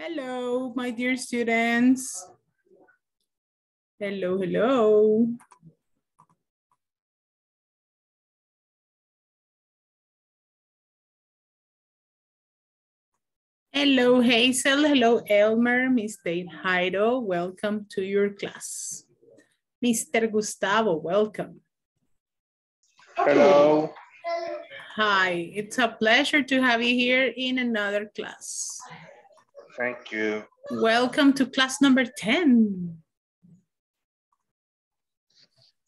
Hello, my dear students. Hello, hello. Hello, Hazel. Hello, Elmer. Miss Dave Heido, welcome to your class. Mr. Gustavo, welcome. Hello. Hi, it's a pleasure to have you here in another class. Thank you. Welcome to class number 10.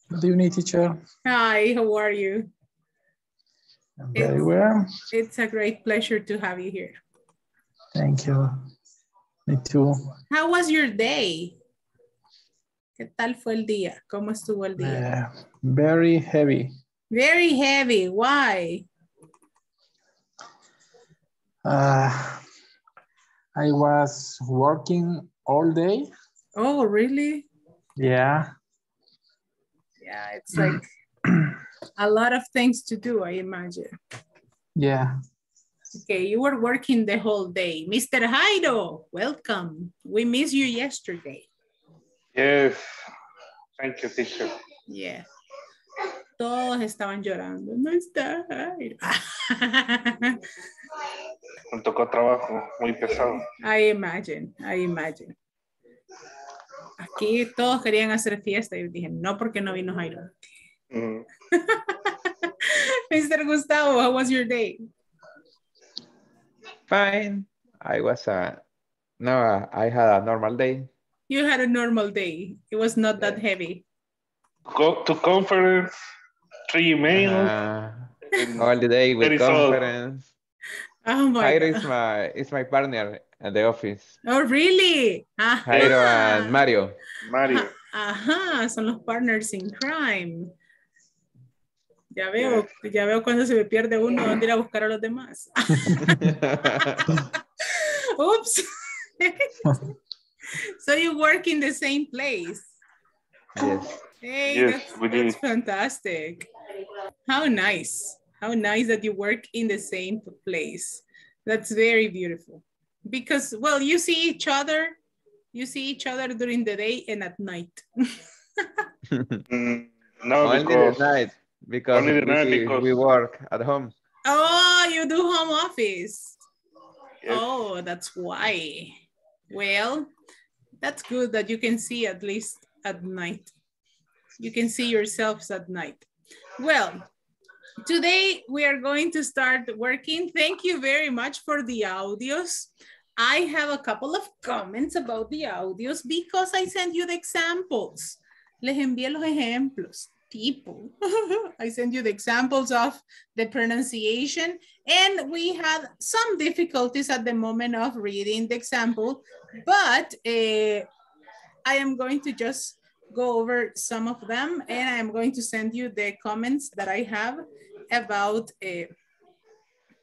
Good evening, teacher. Hi, how are you? I'm very well. It's a great pleasure to have you here. Thank you. Me too. How was your day? ¿Qué tal fue el día? ¿Cómo estuvo el día? Uh, very heavy. Very heavy. Why? Uh, I was working all day. Oh, really? Yeah. Yeah, it's like a lot of things to do, I imagine. Yeah. Okay, you were working the whole day. Mr. Jairo, welcome. We missed you yesterday. Yes. Thank you, teacher. Yeah. Todos estaban llorando. No está. Me tocó trabajo muy pesado. I imagine, I imagine. Aquí todos querían hacer fiesta y dije, no porque no vino Jairo. Mm, Mr. Gustavo, how was your day? Fine. I was a no. I had a normal day. You had a normal day. It was not that heavy. Go to conference, three emails. Uh, all the day with is conference. Oh my Jairo is God. my is my partner at the office. Oh, really? Ajá. Jairo and Mario. Mario. Ajá, son los partners in crime. Ya veo, ya veo cuando se me pierde uno, dónde ir a buscar a los demás. Oops. so you work in the same place. yes. Hey, Yes, that's, we that's did. fantastic. How nice. How nice that you work in the same place. That's very beautiful. Because, well, you see each other, you see each other during the day and at night. Mm, no, Only because the night because, Only the night we, because- we work at home. Oh, you do home office. yes, Oh, that's why. Well, that's good that you can see at least at night. You can see yourselves at night. Well, today we are going to start working. Thank you very much for the audios. I have a couple of comments about the audios because I sent you the examples. Les envié los ejemplos. Tipo. I sent you the examples of the pronunciation and we had some difficulties at the moment of reading the example, but uh, I am going to just go over some of them and I'm going to send you the comments that I have about, uh,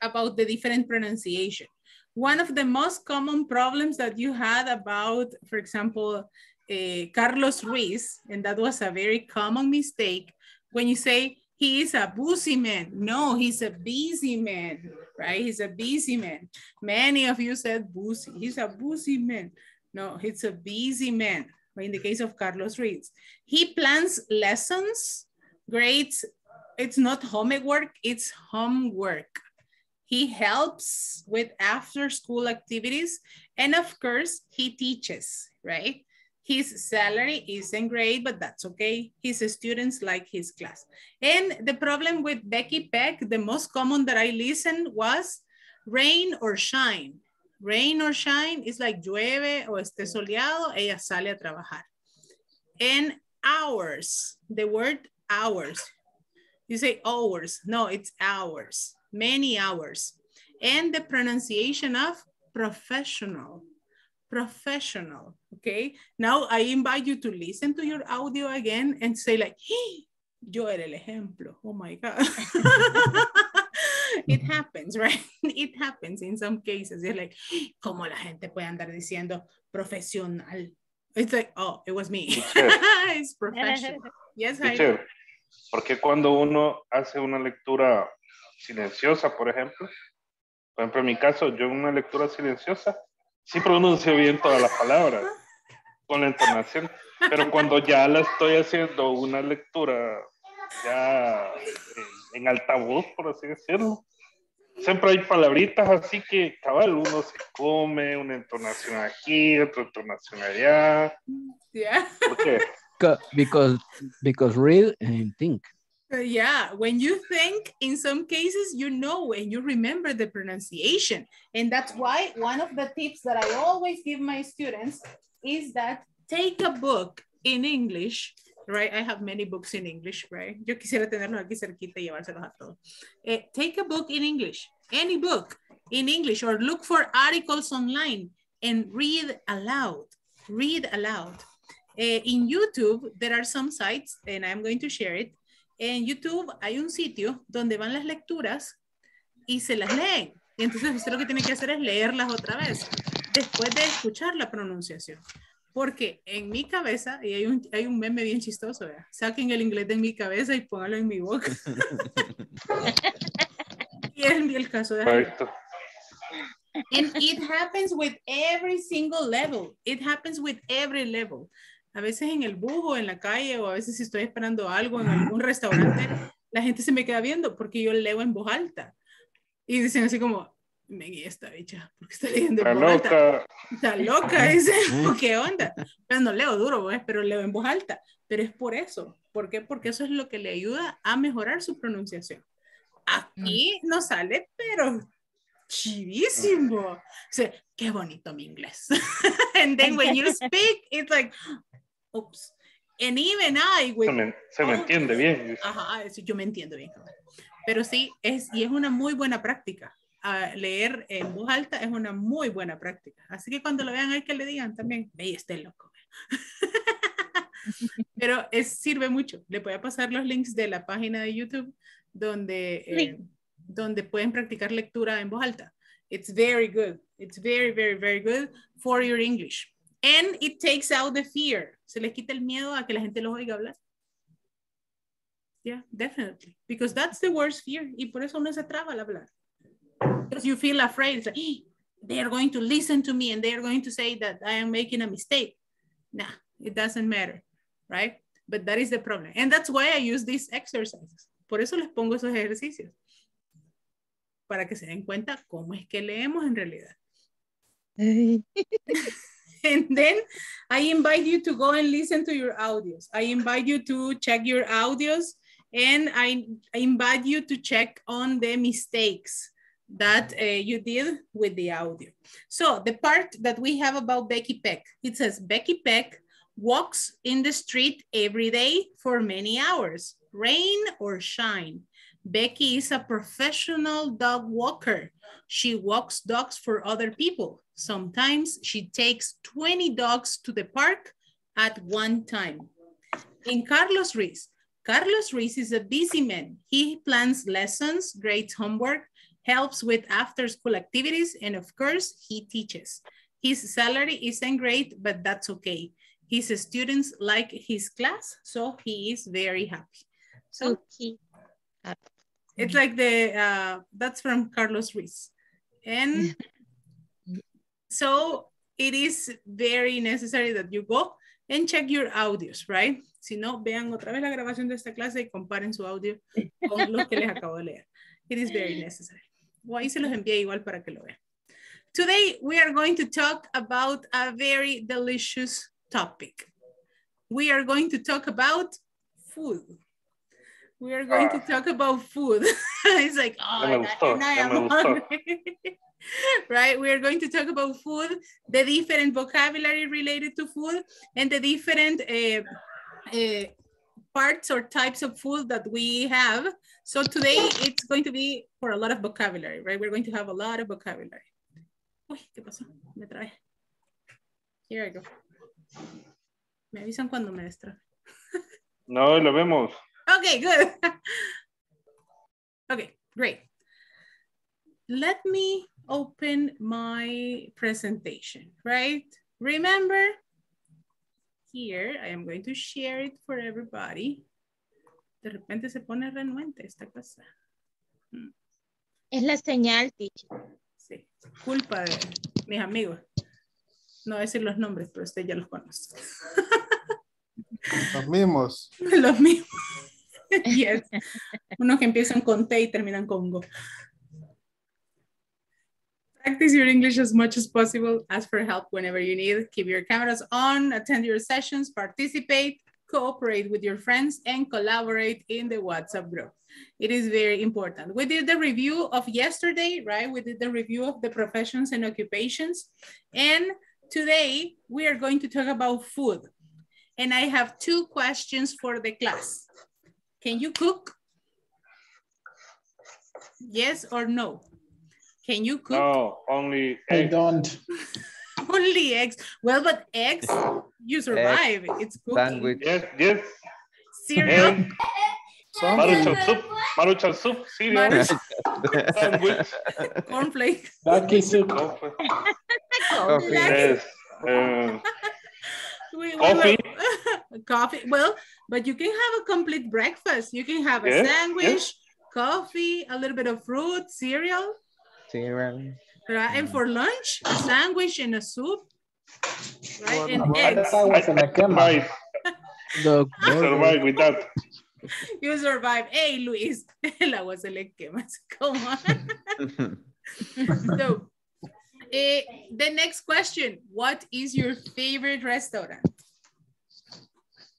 about the different pronunciation. One of the most common problems that you had about, for example, uh, Carlos Ruiz, and that was a very common mistake, when you say he is a busy man. No, he's a busy man, right? He's a busy man. Many of you said busy. He's a busy man. No, he's a busy man. In the case of Carlos Ruiz, he plans lessons, grades. It's not homework, it's homework. He helps with after school activities. And of course, he teaches, right? His salary isn't great, but that's okay. His students like his class. And the problem with Becky Peck, the most common that I listened was rain or shine. Rain or shine is like llueve o esté soleado, ella sale a trabajar. And hours, the word hours. You say hours, no, it's hours, many hours. And the pronunciation of professional, professional, okay? Now I invite you to listen to your audio again and say like, "Hey, yo era el ejemplo, oh my God. it happens, right? It happens in some cases. It's like, como la gente puede andar diciendo profesional. It's like, oh, it was me. It's professional. Yes, I teacher, porque cuando uno hace una lectura silenciosa, por ejemplo, por ejemplo, en mi caso, yo en una lectura silenciosa, sí pronuncio bien todas las palabras con la entonación, pero cuando ya la estoy haciendo una lectura ya en, en altavoz, por así decirlo, siempre hay palabritas así que cabal, uno se come, una entonación aquí, otra entonación allá. Yeah. ¿Por qué? Co- Because, because read and think. Uh, yeah, when you think, in some cases, you know and you remember the pronunciation. And that's why one of the tips that I always give my students is that take a book in English, right? I have many books in English, right? Yo quisiera tenerlos aquí cerquita y llevárselos a todos. Eh, take a book in English, any book in English, or look for articles online and read aloud, read aloud. Eh, in YouTube, there are some sites, and I'm going to share it, en YouTube hay un sitio donde van las lecturas y se las leen. Entonces usted lo que tiene que hacer es leerlas otra vez, después de escuchar la pronunciación. Porque en mi cabeza, y hay un, hay un meme bien chistoso, ¿verdad? saquen el inglés de mi cabeza y pónganlo en mi boca. y es el caso de. Correcto. And it happens with every single level. It happens with every level. A veces en el bus o en la calle o a veces si estoy esperando algo en algún restaurante, la gente se me queda viendo porque yo leo en voz alta. Y dicen así como, me guía esta bicha, porque está leyendo en Está voz alta. loca. Está loca, dice, ¿qué onda? Pero no leo duro, pues, pero leo en voz alta. Pero es por eso. ¿Por qué? Porque eso es lo que le ayuda a mejorar su pronunciación. Aquí no sale, pero chivísimo. O sea, qué bonito mi inglés. And then when you speak, it's like, oops. And even I, with Se me, se me entiende bien. Ajá, yo me entiendo bien. Pero sí, es, y es una muy buena práctica. Ah, leer en voz alta es una muy buena práctica. Así que cuando lo vean hay que le digan también, ve, esté loco. Pero es, sirve mucho. Le voy a pasar los links de la página de YouTube donde, eh, donde pueden practicar lectura en voz alta. It's very good. It's very, very, very good for your English. And it takes out the fear. Se les quita el miedo a que la gente los oiga hablar. Yeah, definitely. Because that's the worst fear. Y por eso uno se traba al hablar. Because you feel afraid. It's like, "Eh, they are going to listen to me and they are going to say that I am making a mistake. Nah, it doesn't matter, right? But that is the problem. And that's why I use these exercises. Por eso les pongo esos ejercicios. Para que se den cuenta cómo es que leemos en realidad. And then I invite you to go and listen to your audios. I invite you to check your audios and I, I invite you to check on the mistakes that uh, you did with the audio. So the part that we have about Becky Peck, it says Becky Peck walks in the street every day for many hours, rain or shine. Becky is a professional dog walker. She walks dogs for other people. Sometimes she takes 20 dogs to the park at one time. In Carlos Ruiz, Carlos Ruiz is a busy man. He plans lessons, grades homework, helps with after school activities, and of course, he teaches. His salary isn't great, but that's okay. His students like his class, so he is very happy. So Okay. it's like the, uh, that's from Carlos Ruiz. And so it is very necessary that you go and check your audios, right? Si no, vean otra vez la grabación de esta clase y comparen su audio con lo que les acabo de leer. It is very necessary. O ahí se los envié igual para que lo vean. Today, we are going to talk about a very delicious topic. We are going to talk about food. We are going to talk about food. it's like, oh, and I, and I am hungry. right? We are going to talk about food, the different vocabulary related to food, and the different uh, uh, parts or types of food that we have. So today it's going to be for a lot of vocabulary, right? We're going to have a lot of vocabulary. Uy, ¿qué pasó? Me trae. Here I go. Me avisan cuando me distrae. No, lo vemos. Okay, good. okay, great. Let me open my presentation, right? Remember, here I am going to share it for everybody. De repente se pone renuente esta cosa. Es la señal, teacher. Sí, culpa de mis amigos. No voy a decir los nombres, pero usted ya los conoce. Los mismos. los mismos. yes. Unos que empiezan con T y terminan con Go. Practice your English as much as possible. Ask for help whenever you need. Keep your cameras on, attend your sessions, participate, cooperate with your friends, and collaborate in the WhatsApp group. It is very important. We did the review of yesterday, right? We did the review of the professions and occupations. And today we are going to talk about food. And I have two questions for the class. Can you cook? Yes or no? Can you cook? No, only eggs. I don't. Only eggs. Well, but eggs, you survive. It's cooking. Sandwich. Yes, yes. Cereal. Egg. Son Maruchan soup. Maruchan soup. Cereal. Maruchan- Sandwich. cornflakes. Lucky soup. Coffee. Coffee. Yes. Uh, We- we Coffee. coffee. Well, but you can have a complete breakfast. You can have a Yes, sandwich, coffee, a little bit of fruit, cereal, Cereal. right? And for lunch, a sandwich and a soup, right? And eggs. Agua se la quema. survive. Dog I survive with that. You survive. Hey, Luis, el agua se le quema. Come on. So, eh, the next question, what is your favorite restaurant?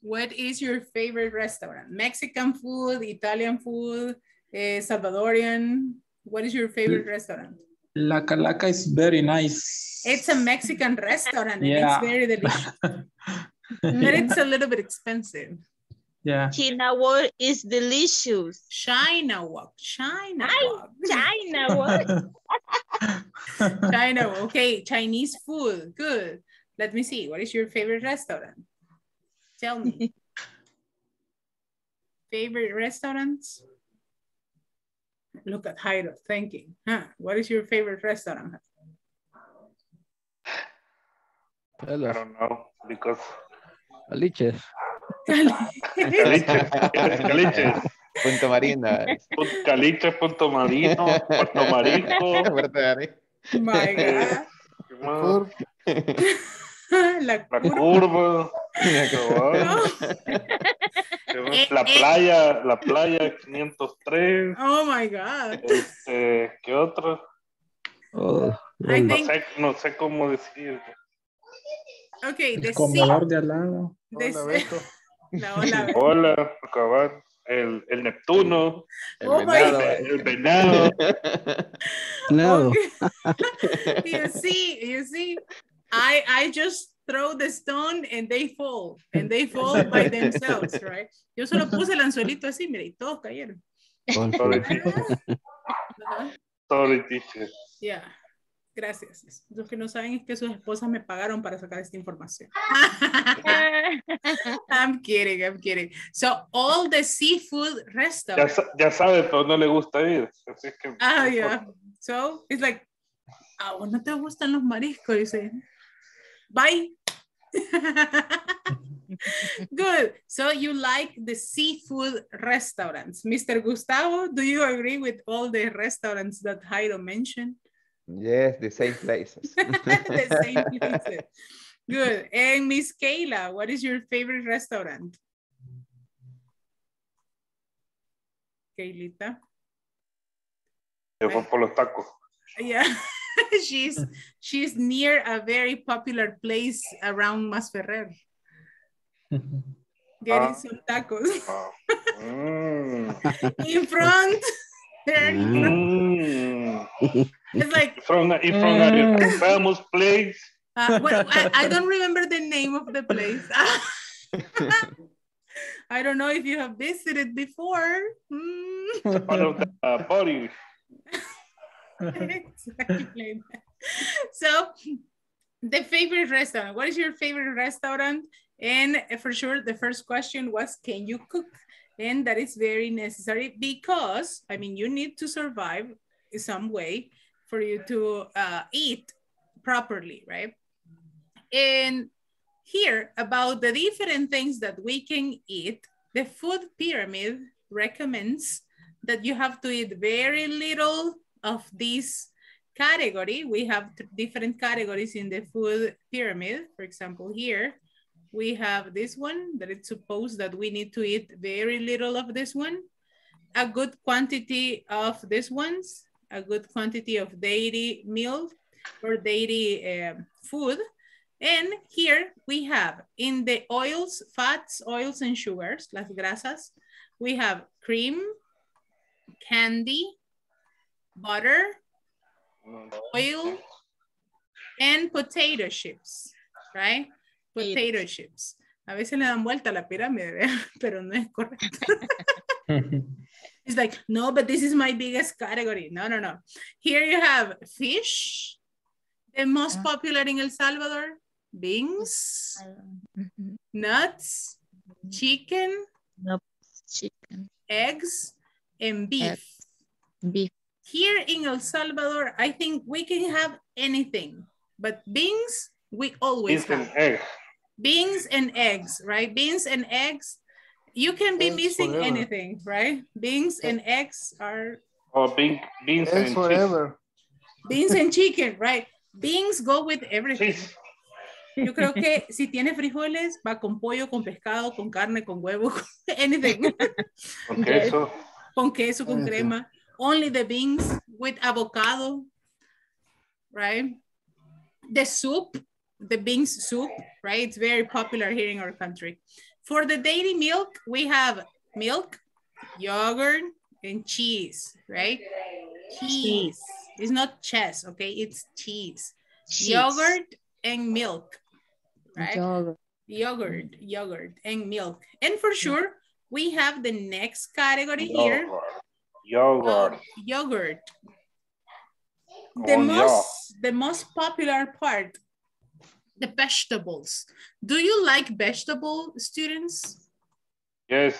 What is your favorite restaurant? Mexican food, Italian food, eh, Salvadorian? What is your favorite restaurant? La calaca is very nice. It's a Mexican restaurant and Yeah. it's very delicious. But it's a little bit expensive. yeah. China wall is delicious. China walk, China Ay, walk. China wall. China, okay, Chinese food, good. Let me see, what is your favorite restaurant? Tell me. favorite restaurants? Look at Jairo thinking, huh? What is your favorite restaurant? I don't know because Aliches. Caliches, yes, Caliches, Punto Marina. Caliches, Punto Marino, Puerto Marico, Puerto Marina. My God. ¿qué más? La la curva. curva, ¿qué más? Eh, la eh. playa, la playa 503, Oh my God. este, ¿qué otro? Oh, No think, sé, no sé cómo decir. okay, the El comedor de al lado. Hola, Beto. la ola. Hola, cabal, el, el Neptuno, El Oh my venado. el venado, no. you see, you see, I I just throw the stone and they fall, and they fall by themselves, right? Yo solo puse el anzuelito así, mira, y todos cayeron. sorry, sorry, teacher. Yeah. Gracias. Los que no saben es que sus esposas me pagaron para sacar esta información. I'm kidding, I'm kidding. So all the seafood Ya, restaurants. sa- ya sabe, pero no le gusta ir. Así que, Ah, yeah. So it's like, ah, vos no te gustan los mariscos. Dice, bye. Good. So you like the seafood restaurants. Mr. Gustavo, do you agree with all the restaurants that Jairo mentioned? Yes, the same places. the same places. Good. And Miss Kayla, what is your favorite restaurant? Kaylita. se fue por los tacos. Yeah. she's she's near a very popular place around Masferrer. Getting Ah. some tacos Ah. Mm. in front. There Mm. Mm. It's like From, a- from a famous place. uh, well, I, I don't remember the name of the place. I don't know if you have visited before. Mm. Part of the uh, body. exactly. So, the favorite restaurant. What is your favorite restaurant? And for sure, the first question was, can you cook? And that is very necessary because, I mean, you need to survive in some way for you to uh, eat properly, right? And here, about the different things that we can eat, the food pyramid recommends that you have to eat very little of this category, we have different categories in the food pyramid. For example, here, we have this one that it's supposed that we need to eat very little of this one, a good quantity of these ones, a good quantity of dairy milk or dairy um, food. And here we have in the oils, fats, oils, and sugars, las grasas, we have cream, candy, butter, oil, and potato chips, right? Potato chips. A veces le dan vuelta a la pirámide, ¿verdad? pero no es correcto. It's like, no, but this is my biggest category. No, no, no. Here you have fish, the most ah. popular in El Salvador, beans, nuts, chicken, Chicken, eggs, and beef. beef, Here in El Salvador, I think we can have anything, but beans, we always Beans and have. eggs. Beans and eggs, right? Beans and eggs. You can be Eggs missing forever. anything, right? Beans and eggs are Or bean, beans Eggs and cheese. forever. beans and chicken, right? Beans go with everything. Cheese. Yo creo que si tiene frijoles, va con pollo, con pescado, con carne, con huevo, con anything. Con queso. con queso, con Anything. crema. Only the beans with avocado, right? The soup, the beans soup, right? It's very popular here in our country. For the dairy milk, we have milk, yogurt, and cheese, right? Cheese. It's not chess, okay? It's cheese. cheese, Yogurt and milk, right? yogurt, yogurt, yogurt, and milk. And for sure, we have the next category here. Yogurt. Yogurt. yogurt. The Oh, yeah. most, the most popular part, the vegetables. Do you like vegetable students? Yes.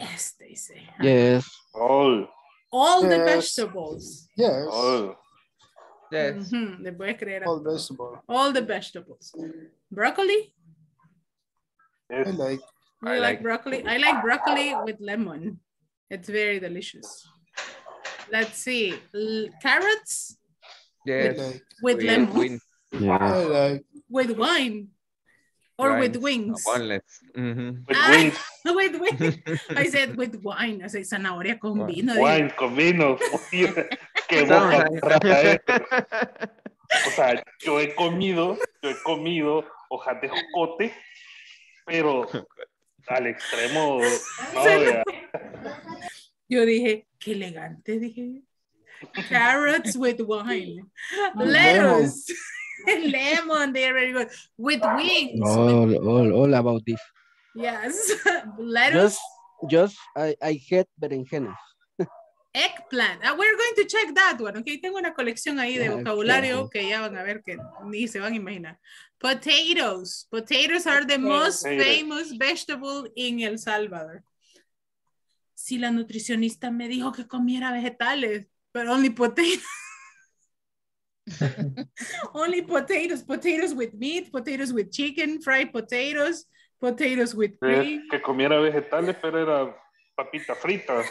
Yes, they say. Yes. All. All the vegetables. Yes. All. Yes. Le puedes creer All vegetable. All the vegetables. Broccoli? Yes. I like. You I like, like- broccoli? I like broccoli with lemon. It's very delicious. Let's see. L- carrots Yes. with With lemon. wing- Yeah. Like. With wine. Or with rinds, wings. Boneless. Mhm. With Ah, wings. with wings. I said with wine. I said zanahoria con Wine. vino. Wine con vino. Qué boca es. O sea, yo he comido, yo he comido hojas de jocote, pero al extremo, no. Yo dije, qué elegante, dije. Carrots with wine. Lettuce. Lemon, they're very good. With wings. with- All, all, all about this. yes. Lettuce. Just, just, I, I hate berenjenas. Eggplant. Ah, we're going to check that one, okay? Tengo una colección ahí de Ah, vocabulario okay. que ya van a ver que ni se van a imaginar. Potatoes. Potatoes are the most famous vegetable in El Salvador. Si la nutricionista me dijo que comiera vegetales, pero only potatoes. only potatoes. Potatoes with meat, potatoes with chicken, fried potatoes, potatoes with cream. que comiera vegetales, pero era papita frita.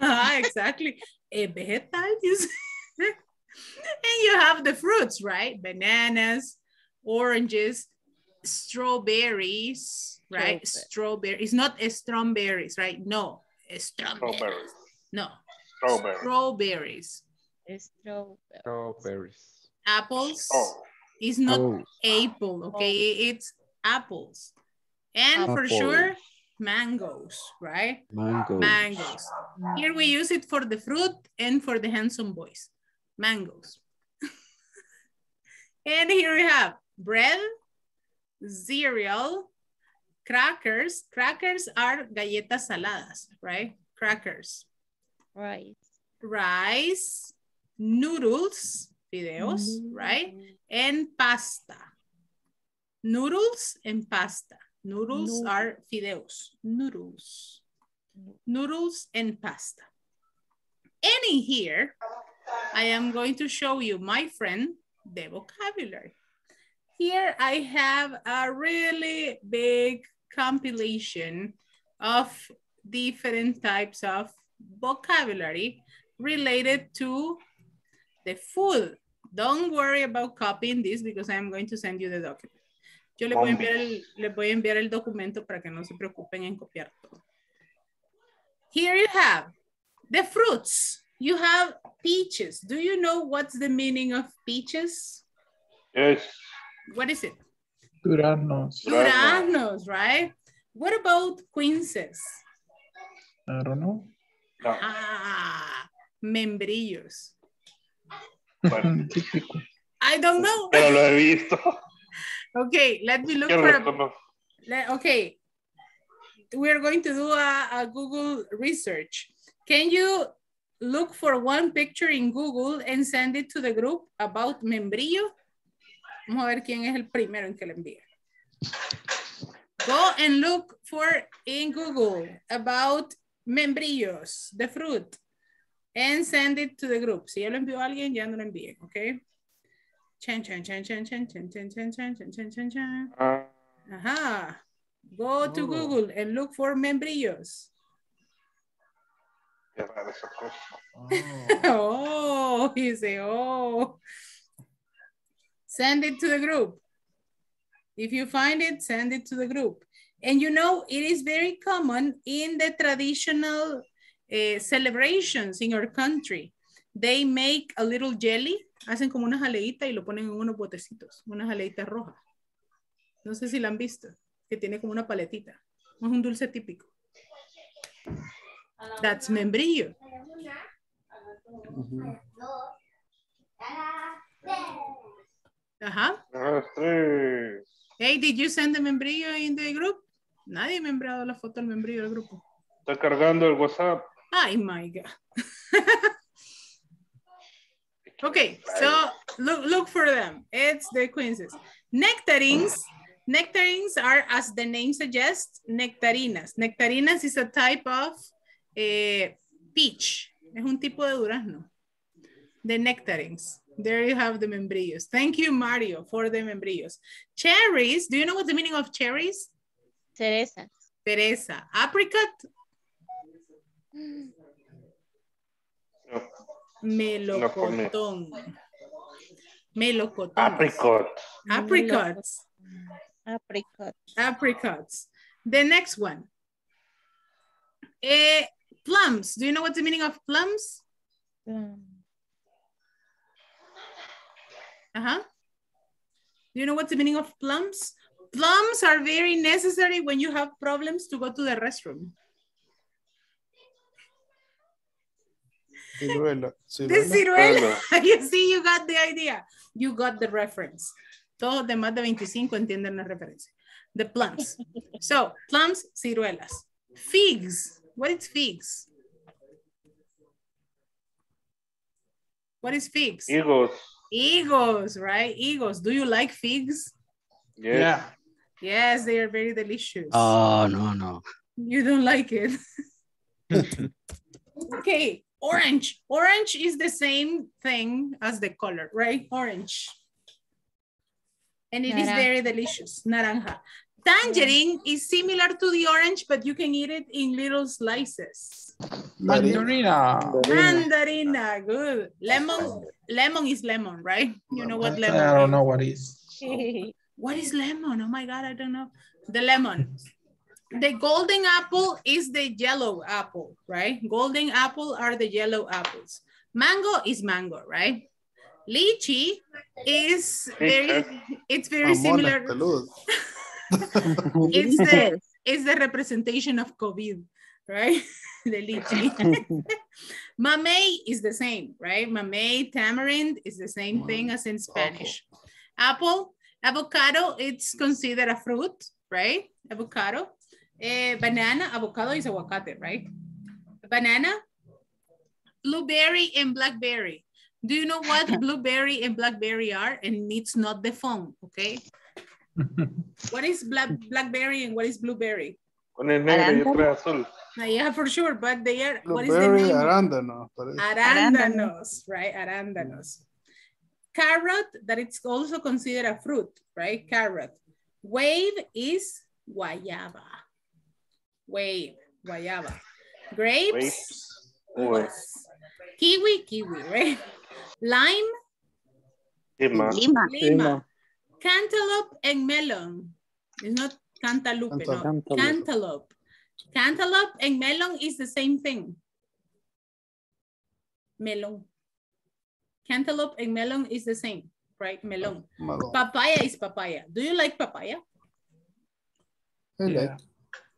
Ah, exactly. A vegetal, you and you have the fruits, right? Bananas, oranges, strawberries, right? Strawberry. It's not a strawberries, right? No, strawberries. Strawberries. No, Strawberries. strawberries. strawberry, Strawberries. Apples Oh, is not Oh, apple, okay? It's apples. And for sure, Apples. Mangoes, right? mango. Mangoes. Here we use it for the fruit and for the handsome boys. Mangoes. and here we have bread, cereal, crackers. Crackers are galletas saladas, right? Crackers. rice, Rice, noodles, fideos, right? And pasta. Noodles and pasta. Noodles Noodle. are fideos. Noodles. Noodles and pasta. And in here, I am going to show you, my friend, the vocabulary. Here I have a really big compilation of different types of vocabulary related to the food. Don't worry about copying this because I'm going to send you the document. Yo les voy, a enviar el, les voy a enviar el documento para que no se preocupen en copiar todo. Here you have the fruits. You have peaches. Do you know what's the meaning of peaches? Yes. What is it? Duranos. Duranos, right? What about quinces? I don't know. No, Ah, membrillos. bueno. I don't know. pero lo he visto. Okay, let me look for a, conozco. le- okay. We're going to do a, a Google research. Can you look for one picture in Google and send it to the group about membrillo? Vamos a ver quién es el primero en que le envíe. Go and look for in Google about membrillos, the fruit, and send it to the group. Si ya lo envió alguien, ya no lo envíen, ¿ok? Chan, chan, chan, chan, chan, chan, chan, chan, chan, chan, chan, chan, chan. Ah, Ajá. Go to Google and look for membrillos. qué rara esa cosa. Oh, he say, oh. Send it to the group. If you find it, send it to the group. And you know, it is very common in the traditional eh, celebrations in our country. They make a little jelly, hacen como una jaleita y lo ponen en unos botecitos, una jaleita roja. No sé si la han visto, que tiene como una paletita. Es un dulce típico. That's membrillo. Ajá. Hey, did you send the membrillo in the group? Nadie me ha enviado la foto del membrillo del grupo. Está cargando el WhatsApp. Ay, my God. okay, so look, look for them. It's the quinces. Nectarines. Nectarines are, as the name suggests, nectarinas. Nectarinas is a type of eh, peach. Es un tipo de durazno. The nectarines. There you have the membrillos. Thank you, Mario, for the membrillos. Cherries. Do you know what the meaning of cherries? Cerezas. Teresa. Apricot. No, Melocotón. Melocotón. Apricot. Apricots. Apricot. Apricots. The next one. Eh, plums. Do you know what's the meaning of plums? Um, Uh-huh. Do you know what's the meaning of plums? Plums are very necessary when you have problems to go to the restroom. Ciruela. The ciruela. ciruela. you see, you got the idea. You got the reference. Todos de más de 25 entienden la referencia. The plums. So, plums, ciruelas. Figs. What is figs? What is figs? Higos. Higos, right? Higos. Do you like figs? Yes. Yeah. Yes, they are very delicious. Oh, no, no. You don't like it. okay, orange. Orange is the same thing as the color, right? Orange. And it is Naranja. very delicious. Naranja. Tangerine mm. is similar to the orange, but you can eat it in little slices. Mandarina. Mandarina, good. Lemon, lemon is lemon, right? You know what lemon I don't know what is. What is lemon? Oh my God, I don't know. The lemon. The golden apple is the yellow apple, right? Golden apple are the yellow apples. Mango is mango, right? Lychee is very, it's very similar. It's the, it's the representation of COVID, right? the lychee. Mamey is the same, right? Mamey, tamarind is the same thing as in Spanish. Apple, avocado, it's considered a fruit, right? Avocado. Eh, banana, avocado is aguacate, right? Banana, blueberry and blackberry. Do you know what blueberry and blackberry are? And it's not the phone, okay? What is black, blackberry and what is blueberry? Con el y otra azul. Uh, yeah, for sure, but they are, what is the Blueberry, name? arándano. parece. Arándanos, right? Arándanos. Carrot, that it's also considered a fruit, right? Carrot. Guava is guayaba. Guava, guayaba. Grapes, Grapes. Uvas. uvas. Kiwi, kiwi, right? Lime, Lima. Lima. lima. Cantaloupe and melon. It's not cantaloupe, no. Cantaloupe. Cantaloupe. Cantaloupe and melon is the same thing. Melon. Cantaloupe and melon is the same, right? Melon. Melon. Papaya is papaya. Do you like papaya? I like.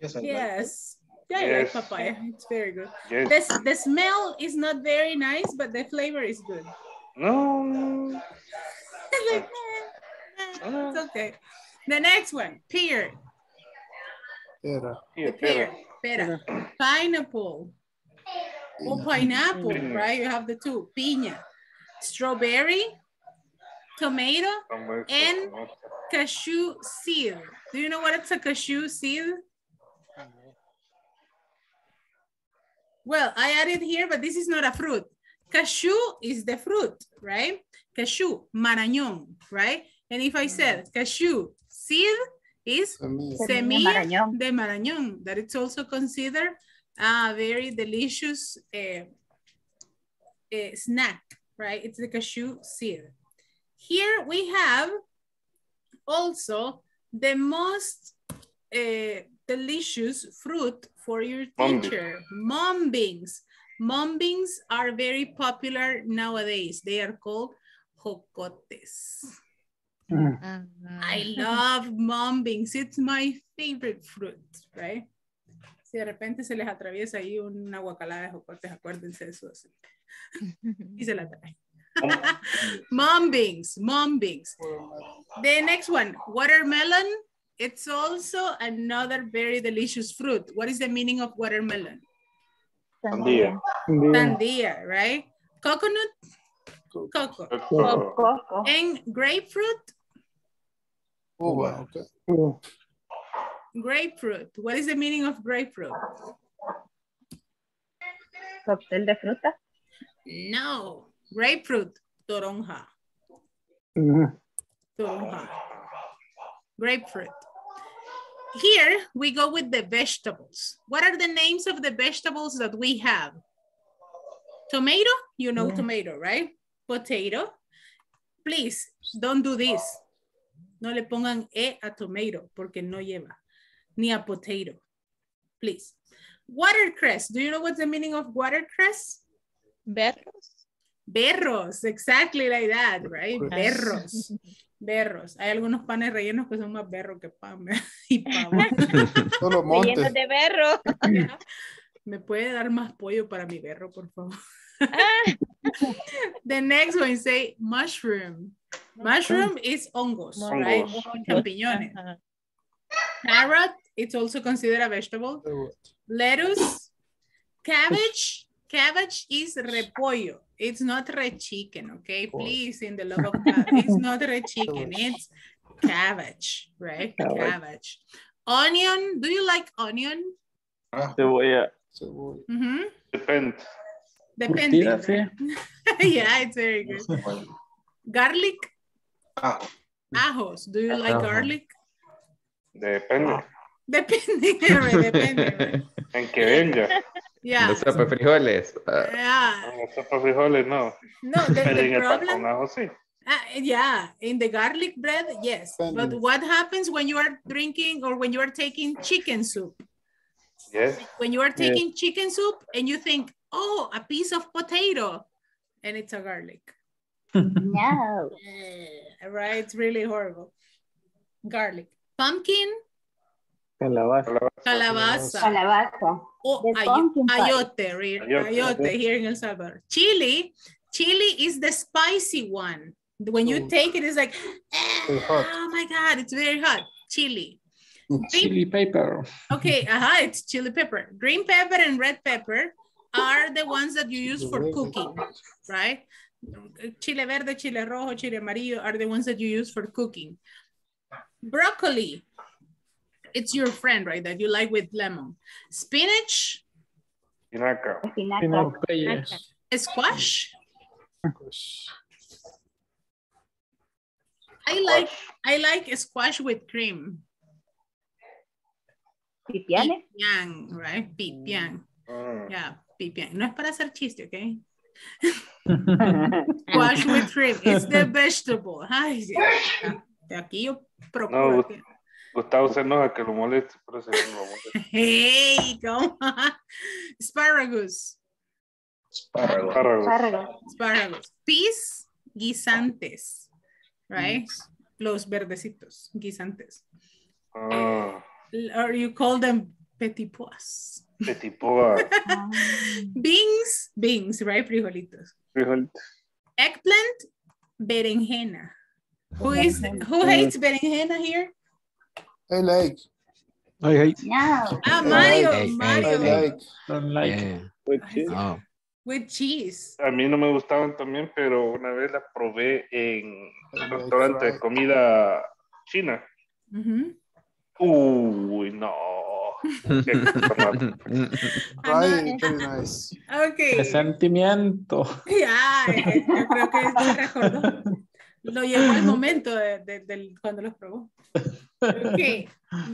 Yeah. Yes, I like. Yes. Yeah, I like papaya. It's very good. Yes. The, the smell is not very nice, but the flavor is good. No. It's like, eh, eh, it's okay. The next one, pear. Era. The Here, pear, pera. pera. Pineapple. Or pineapple, Piña. right? You have the two. Piña. Strawberry, tomato, Como And- como cashew seed. Do you know what it's a cashew seed? Well, I added here, but this is not a fruit. Cashew is the fruit, right? Cashew, marañón, right? And if I said cashew seed is Semilla. semilla marañón. de marañón, that it's also considered a very delicious eh, eh, snack, right? It's the cashew seed. Here we have also the most eh, delicious fruit for your teacher, mombins. Mom beans are very popular nowadays. They are called jocotes. Ah, I love mombins. It's my favorite fruit, right? Si de repente se les atraviesa ahí una guacalada de jocotes, acuérdense de eso. Y se la traen. Mombins, mom beans. The next one, watermelon. It's also another very delicious fruit. What is the meaning of watermelon? Sandía. Sandia, right? Coconut, coco. Coco. Coco. And grapefruit, Oh, wow, okay. grapefruit. What is the meaning of grapefruit? Cóctel de fruta. No, grapefruit, toronja. Mhm. Toronja. Grapefruit. Here we go with the vegetables. What are the names of the vegetables that we have? Tomato, you know tomato, right? Potato. Please, don't do this. No le pongan E a tomato porque no lleva. Ni a potato. Please. Watercress. Do you know what's the meaning of watercress? Berros. Berros, exactly like that, right? Berros. Berros. Hay algunos panes rellenos que son más berros que pan ¿verdad? y pavo. Solo Rellenos de berro. ¿Me puede dar más pollo para mi berro, por favor? Ah, The next one say mushroom. Mushroom is hongos, right? Champiñones. Carrot, it's also considered a vegetable. Lettuce, cabbage. Cabbage is repollo. It's not red chicken, okay? Please, in the love of God, it's not red chicken. It's cabbage, right? Cabbage. Cabbage. Onion. Do you like onion? Cebolla. Cebolla. Mhm. Depende. Depending. Right? yeah, it's very good. Garlic, Ah, ajos. Do you like Ajo. garlic? Depende. Depending, right? Depending. right? En que venga. Yeah. No sopa de frijoles. ah, Yeah. En la sopa de frijoles, no. No, the, Pero en the el problem. taconajo, sí. Uh, yeah, in the garlic bread, yes. But Depending. what happens when you are drinking or when you are taking chicken soup? Yes. When you are taking chicken soup and you think, oh, a piece of potato, and it's a garlic. no. Right? It's really horrible. Garlic. Pumpkin, Calabaza. calabaza, Calabaza. o oh, The ay- pumpkin ayote, Ayote. ayote here in El Salvador. Chili, chili is the spicy one. When you Oh. take it, it's like, Very ah, hot. oh my God, it's very hot. Chili. Mm, chili pepper. Okay, aha, it's chili pepper. Green pepper and red pepper are the ones that you use for cooking, right? Chile verde, chile rojo, chile amarillo are the ones that you use for cooking. Broccoli, it's your friend, right? That you like with lemon. Spinach, Espinaca. Espinaca. Pinapeyes. squash. I like I like squash with cream. Pipianes. Pipián, right? Pipián. Mm. Yeah, pipián. No es para hacer chiste, ¿ok? Squash with shrimp. It's the vegetable. Ay, sí. De aquí yo procuro. No, que- Gustavo se enoja que lo moleste, pero si no lo molesta. Hey. Espárrago. Espárragos. Espárrago. Asparagus. Peas, guisantes. Right? Los verdecitos, guisantes. Ah, Or you call them petit pois. a Ah. Beans, beans, right? Frijolitos. frijol. Eggplant, berenjena. Who is who hates berenjena here? I like. I hate. No. Ah, Mario, I Mario. hey. like. Don't like Yeah. it. Oh. With cheese. A mí no me gustaban también, pero una vez las probé en I un restaurante de comida china. Uy, no. Fried, very nice. Okay. Presentimiento. Ya, eh, yo creo que se recordó. Lo llevó al momento de, cuando los probó. Okay.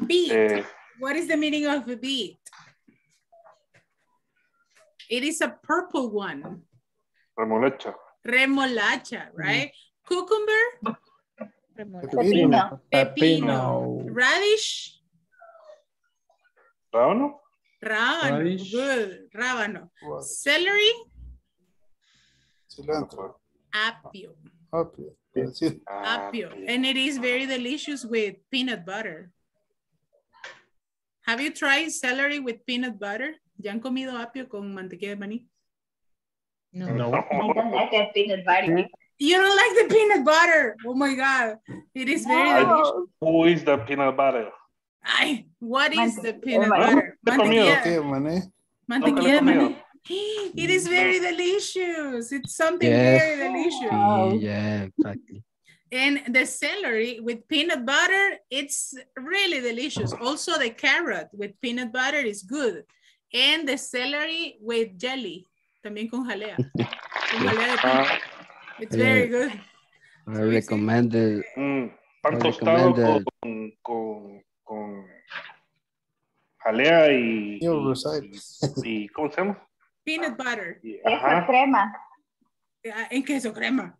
Beet. Eh, What is the meaning of a beet? It is a purple one. remolacha. Remolacha, right? Cucumber, Remolacha. Pepino. pepino. Radish, ¿Rábano? rábano. Radish. Good. Rábano. Celery, Cilantro. apio. Apio. Sí. Apio. And it is very delicious with peanut butter. Have you tried celery with peanut butter? ¿Ya han comido apio con mantequilla de maní? No. No. I don't like a peanut butter. You don't like the peanut butter. Oh my God. It is very delicious. Who is the peanut butter? Ay, what is the peanut oh butter? He comido, Mantequilla, ¿Qué, mané? mantequilla de Nunca lo he maní. It is very delicious. It's something Yes. very delicious. Oh. Yeah, exactly. And the celery with peanut butter, it's really delicious. Also the carrot with peanut butter is good. And the celery with jelly, también con jalea. Con jalea de piña. Ah, It's very good. I So recommend the mm, pan I tostado recommend con, con, con jalea y, Yo, y, y- ¿cómo se llama? Peanut butter. Y- Queso ajá. crema. Ah, En queso crema.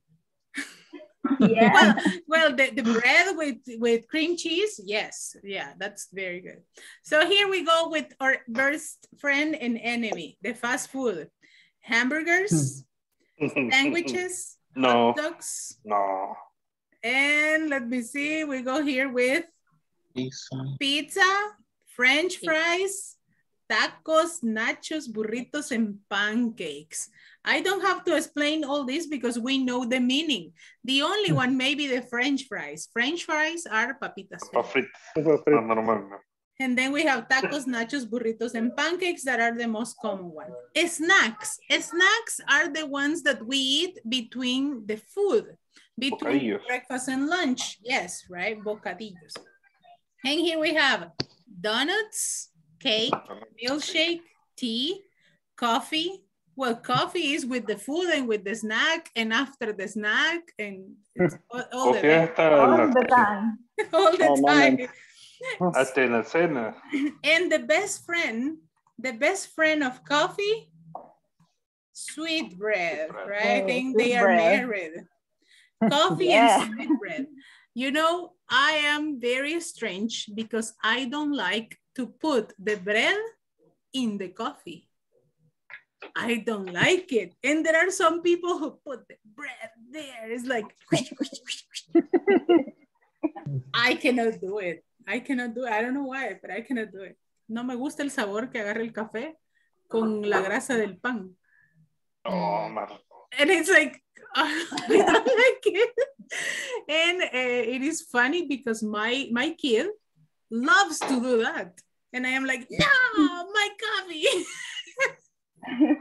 Yeah. Well, well, the, the bread with, with cream cheese, yes. Yeah, that's very good. So here we go with our best friend and enemy, the fast food. Hamburgers, sandwiches, No, hot dogs, no. and let me see, we go here with pizza, french fries, tacos, nachos, burritos, and pancakes. I don't have to explain all this because we know the meaning. The only hmm. one may be the french fries. French fries are papitas. Papas fritas. Ah, Normal. And then we have tacos, nachos, burritos, and pancakes that are the most common one. Snacks. Snacks are the ones that we eat between the food, between Bocadillos. breakfast and lunch. Yes, right? Bocadillos. And here we have donuts, cake, milkshake, tea, coffee. Well, coffee is with the food and with the snack and after the snack and all, all the, Coffee day, All la- the time. all the Oh, time. hasta la cena. And the best friend, the best friend of coffee, sweet bread, right? Oh, I Oh, think they are bread. married. Coffee Yeah. and sweet bread. You know, I am very strange because I don't like to put the bread in the coffee. I don't like it. And there are some people who put the bread there. It's like, I cannot do it. I cannot do it. I don't know why, but I cannot do it. No me gusta el sabor que agarra el café con la grasa del pan. No, mar- And it's like, I don't like it. And uh, it is funny because my, my kid loves to do that. And I am like, no, my coffee. and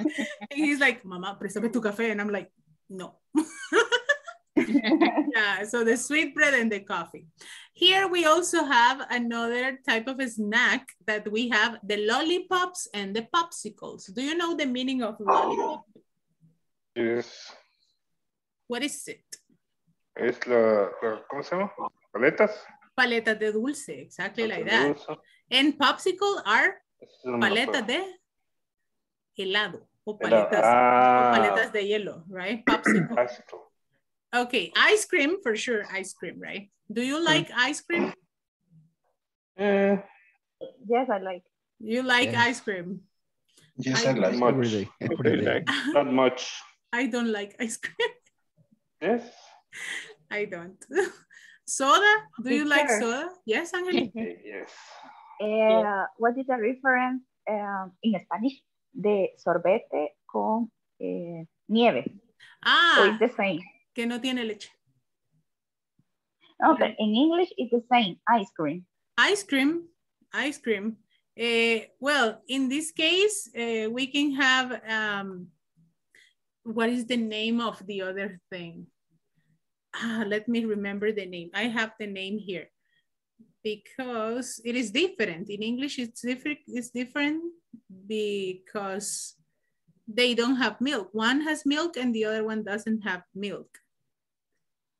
he's like, Mama, préstame tu café. And I'm like, no. yeah, so the sweet bread and the coffee. Here we also have another type of a snack that we have the lollipops and the popsicles. Do you know the meaning of lollipop? es, What is it? es la, la- ¿cómo se llama? Paletas. Paletas de dulce, exactly like that. Dulce. And popsicle are Eso no me lo paletas de helado. O Era- paletas, o ah. paletas de hielo, right? Popsicle. Básico. Okay, ice cream for sure, ice cream, right? Do you like ice cream? Eh, Yes, I like. You like Yeah. ice cream? Yes, I- I like. much. Every day. Every day. Not much. I don't like ice cream. Yes. I don't. Soda? Do you like soda? Yes, Angel? Eh, Yes. Eh, what is the reference um, in Spanish de sorbete con eh, nieve? Or Ah, it's the same? que no tiene leche. Okay, in English, it's the same. Ice cream. Ice cream, ice cream. Eh, well, in this case, eh, we can have, um, what is the name of the other thing? Ah, let me remember the name. I have the name here because it is different. In English, it's different. It's different because they don't have milk. One has milk and the other one doesn't have milk.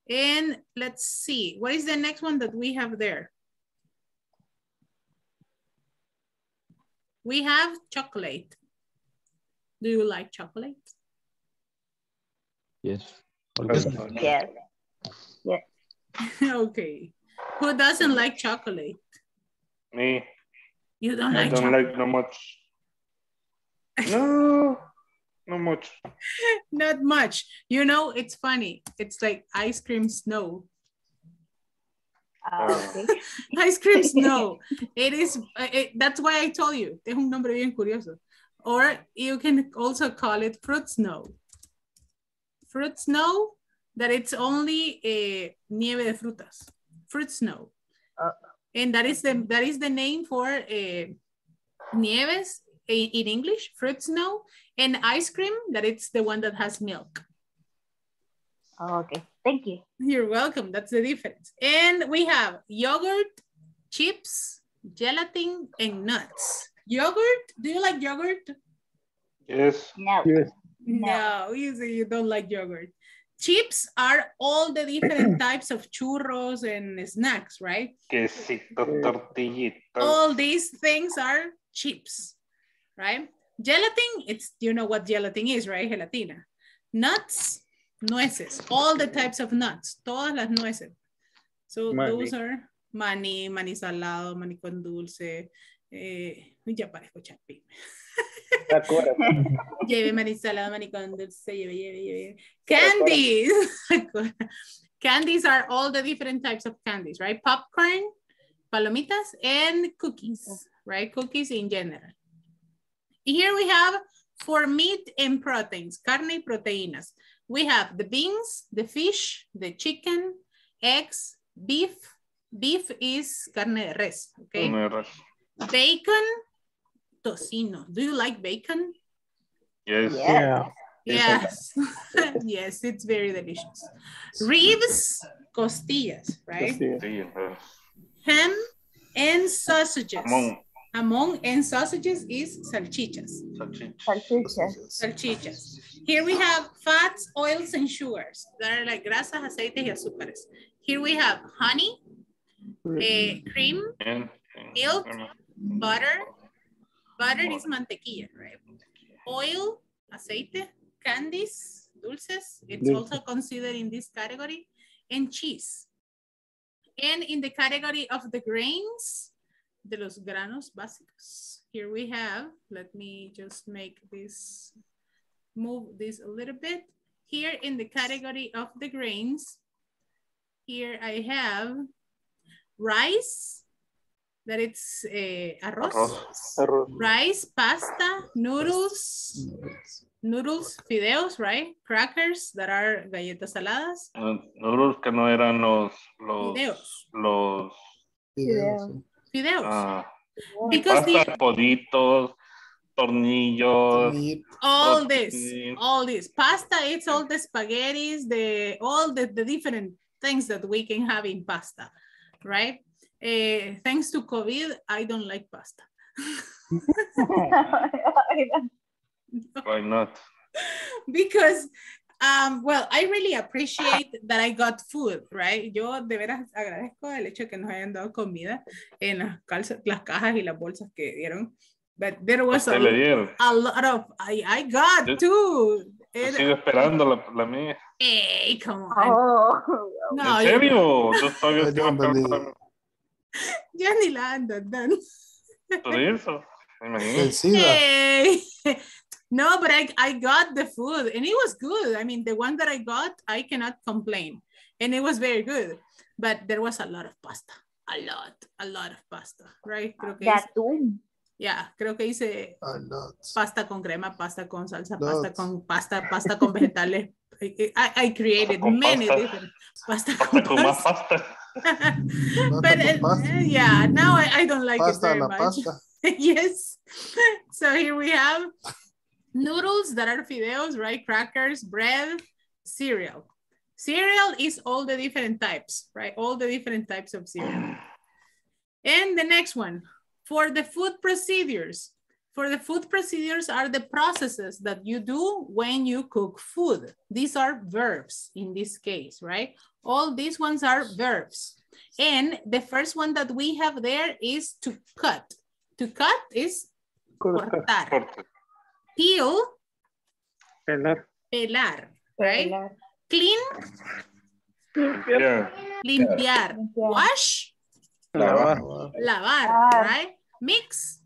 And let's see, what is the next one that we have there? We have chocolate. Do you like chocolate? Yes. That's always. Yes. okay. Who doesn't like chocolate? Me. You don't I like don't chocolate? like no much. No, not much. Not much. You know, it's funny. It's like ice cream snow. Ah, okay. Ice cream snow. It is, uh, it, that's why I told you. Es un nombre bien curioso. Or you can also call it fruit snow. Fruit snow, that it's only eh, nieve de frutas. Fruit snow. Uh. and that is the that is the name for uh, nieves in, in English, fruit snow, and ice cream, that it's the one that has milk. Okay, thank you. You're welcome. That's the difference. And we have yogurt, chips, gelatin, and nuts. Yogurt? Do you like yogurt? Yes. No. Yes. No, you say you don't like yogurt. Chips are all the different types of churros and snacks, right? Quesito, tortillitas. All these things are chips, right? Gelatin, it's, you know what gelatin is, right? Gelatina. Nuts, nueces, all the types of nuts, todas las nueces. So Maní. those are maní, maní salado, maní con dulce. Eh, uy, ya parezco chapi. Lleve maní salado, maní con dulce, lleve, lleve, lleve. Candies. candies are all the different types of candies, right? Popcorn, palomitas, and cookies, right? Cookies in general. Here we have for meat and proteins, carne y proteínas. We have the beans, the fish, the chicken, eggs, beef. Beef is carne de res, okay? No era- Bacon, tocino. Do you like bacon? Yes. Yeah. Yes. yes, it's very delicious. Ribs, costillas, right? Sí. Sí, eh, Ham and sausages. jamón, Among and sausages is salchichas. salchicha. Salchichas. Salchichas. Here we have fats, oils, and sugars. That are like grasas, aceites, y azúcares. Here we have honey, eh, cream, Bien, Milk, bien. butter. Butter is mantequilla, right? Oil, aceite, candies, dulces. It's Dulce. also considered in this category. And cheese. And in the category of the grains, de los granos básicos. Here we have, let me just make this, move this a little bit. Here in the category of the grains, here I have rice, that it's eh, arroz, Arroz. Arroz. rice, pasta, noodles, noodles, fideos, right? Crackers that are galletas saladas, Noodles que no eran los, los, fideos, los, Videos. fideos. ah, because the, pasta, poditos, tornillos. All this, all this. Pasta, it's all the spaghettis, the all the, the different things that we can have in pasta, right? Eh, thanks to COVID, I don't like pasta. Why not? because um, well, I really appreciate that I got food, right? Yo de veras agradezco el hecho de que nos hayan dado comida en las, calzas, las cajas y las bolsas que dieron. But there was a, a lot of, I, I got Yo- two. Yo It- sigo esperando la, la mía. hey, come on. Oh, No, ¿En serio? Yo I ya ni la andan dando. por eso. Imagínate. Hey. No, but I, I got the food and it was good. I mean, the one that I got, I cannot complain. And it was very good. But there was a lot of pasta. A lot, a lot of pasta, right? Creo que atún. yeah, creo que hice pasta con crema, pasta con salsa, Lots. pasta con pasta, pasta con vegetales. I, I- I created many pasta. different pasta con con más pasta. but uh, yeah, now I, I don't like Pasta it very much. pasta. yes. So here we have noodles that are fideos, right? Crackers, bread, cereal. Cereal is all the different types, right? All the different types of cereal. And the next one, for the food procedures. For the food procedures are the processes that you do when you cook food. These are verbs in this case, right? All these ones are verbs. And the first one that we have there is to cut. To cut is cortar. Corte. Peel, Pelar. pelar, right? Pelar, Clean, Ya. limpiar. limpiar. Wash, Lavar. lavar, Lavar. right? Mix,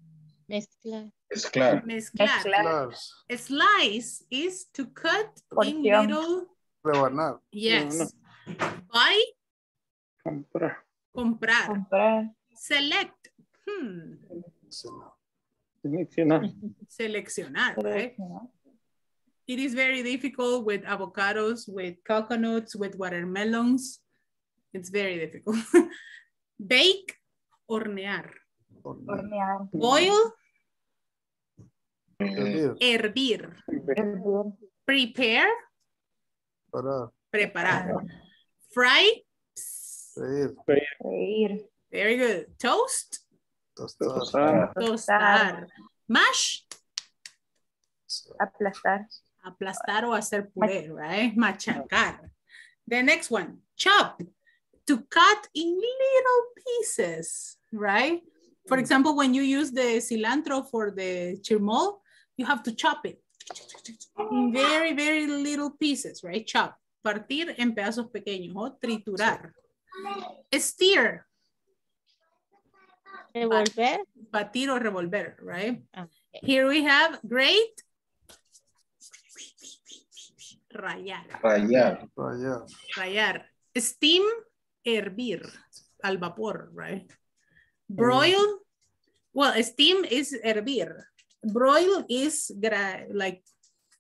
Mezclar. Mezclar. mezclar. Mezclar. Slice is to cut in little, Rebanar. yes. Buy, Comprar. comprar. Comprar. Select, hmm, Seleccionar. seleccionar, right? seleccionar. It is very difficult with avocados, with coconuts, with watermelons. It's very difficult. Bake, hornear. Hornear. Boil, Hervir. hervir. Hervir. Prepare, Parar. preparar. Fry, Freír. Freír. very good. Toast, Tostar. Tostar. tostar. Mash, Aplastar. aplastar o hacer puré, right? Machacar. The next one, chop, to cut in little pieces, right? For example, when you use the cilantro for the chirmol, you have to chop it in very, very little pieces, right? Chop, partir en pedazos pequeños o triturar. Steer, Revolver. batir o revolver, right? Ah, Here we have grate, rayar. Rayar. Rayar. Rayar. Steam, hervir, al vapor, right? Broil, well, steam is hervir. Broil is gra like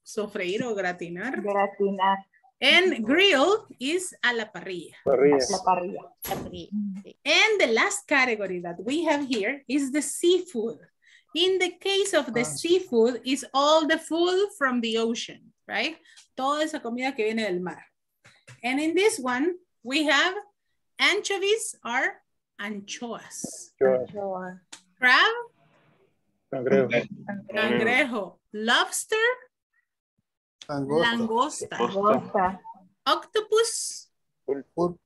sofreír o gratinar. Gratinar. And grill is a la parrilla. Parrilla. La parrilla. abrir. Sí. And the last category that we have here is the seafood. In the case of the Ah. seafood, is all the food from the ocean, right? Toda esa comida que viene del mar. And in this one, we have anchovies are anchoas. Anchoa. Crab, Cangrejo. cangrejo. Lobster, Langosta. langosta. Langosta. Octopus, Pulpo.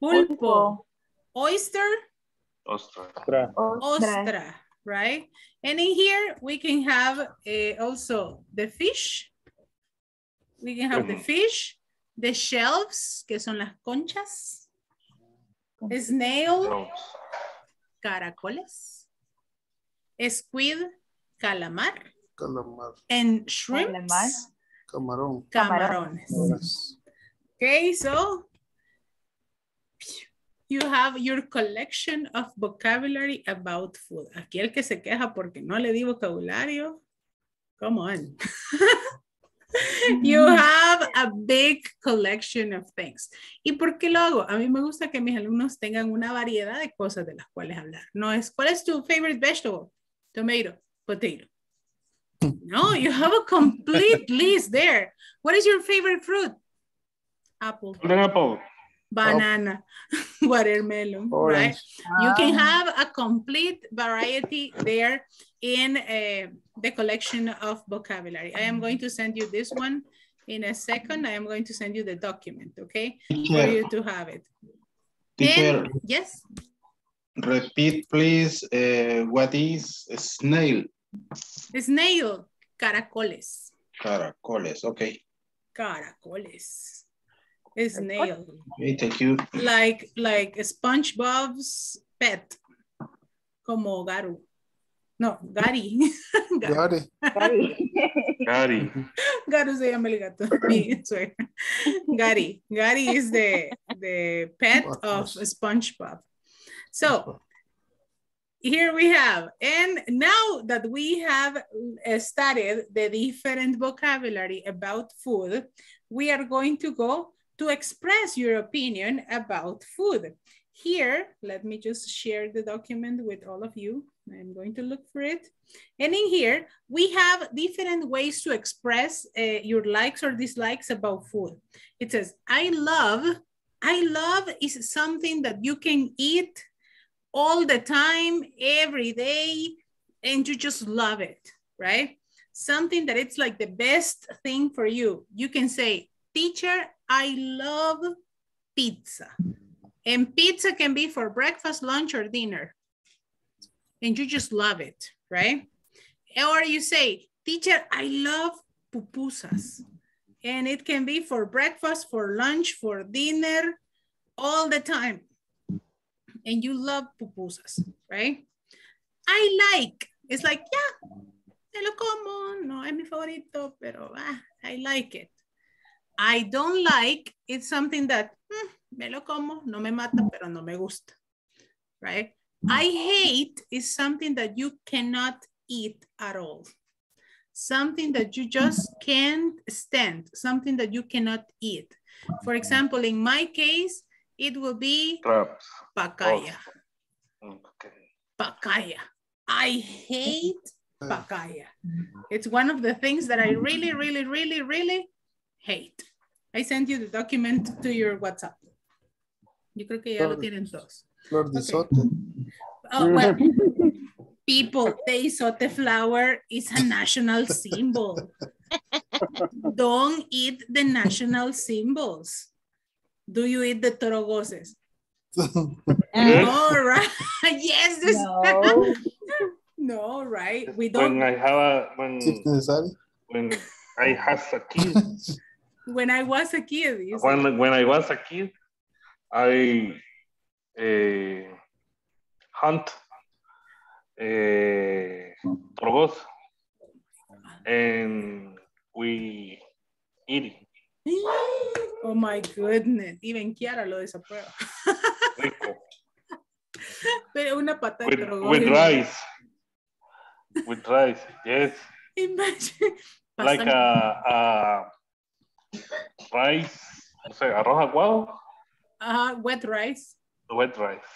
pulpo. Oyster, Ostras. Ostra. Ostra. ostra, right? And in here, we can have uh, also the fish. We can have the fish, the shells, que son las conchas, snail, caracoles, squid, calamar, Calamar. and shrimps, Calamar. Camarón. camarones. Okay, so you have your collection of vocabulary about food. Aquí el que se queja porque no le di vocabulario, come on. you have a big collection of things. ¿Y por qué lo hago? A mí me gusta que mis alumnos tengan una variedad de cosas de las cuales hablar. No es, ¿cuál es tu favorite vegetable? Tomato, potato. No, you have a complete list there. What is your favorite fruit? Apple, Golden apple. Banana, watermelon, right? Orange. You can Ah, have a complete variety there in uh, the collection of vocabulary. I am going to send you this one in a second. I am going to send you the document, okay? For you to have it. teacher, Then, yes, repeat please, uh, what is snail? Snail, caracoles. Caracoles. Okay. Caracoles. Snail. Okay, thank you. Like, like SpongeBob's pet. Como Garu. No, Gary. Gary. Gary. Gary. Garu se llama el gato. Mi suegra. Gary. Gary is the, the pet of SpongeBob. So, here we have, and now that we have uh, studied the different vocabulary about food, we are going to go to express your opinion about food. Here, let me just share the document with all of you. I'm going to look for it. And in here, we have different ways to express uh, your likes or dislikes about food. It says, I love, I love is something that you can eat all the time, every day, and you just love it, right? Something that it's like the best thing for you. You can say, teacher, I love pizza. And pizza can be for breakfast, lunch, or dinner. And you just love it, right? Or you say, teacher, I love pupusas. And it can be for breakfast, for lunch, for dinner, all the time. And you love pupusas, right? I like, it's like, yeah, me lo como, no es mi favorito, pero ah, I like it. I don't like, it's something that hmm, me lo como, no me mata, pero no me gusta, right? I hate is something that you cannot eat at all. Something that you just can't stand, something that you cannot eat. For example, in my case, it will be Traps. pacaya. Okay. Pacaya. I hate pacaya. It's one of the things that I really, really, really, really hate. I sent you the document to your WhatsApp. Yo creo que ya lo tienen todos. Flor de Okay. sote. Oh, well, people, the izote flower is a national symbol. Don't eat the national symbols. Do you eat the torogoses? Eh? No, right? yes. this- No. no, right? We don't. When I have a, when, Si es necesario. when I has a kid, When I was a kid, when, when I was a kid, I eh, hunt eh, trogos and we eat it. Oh my goodness, even Kiara lo desaprueba. Rico. Pero una pata de With, trogos. with rice. With rice, yes. Imagine. Like a, a rice, no sé, arroz aguado, Ajá, wet rice. wet rice.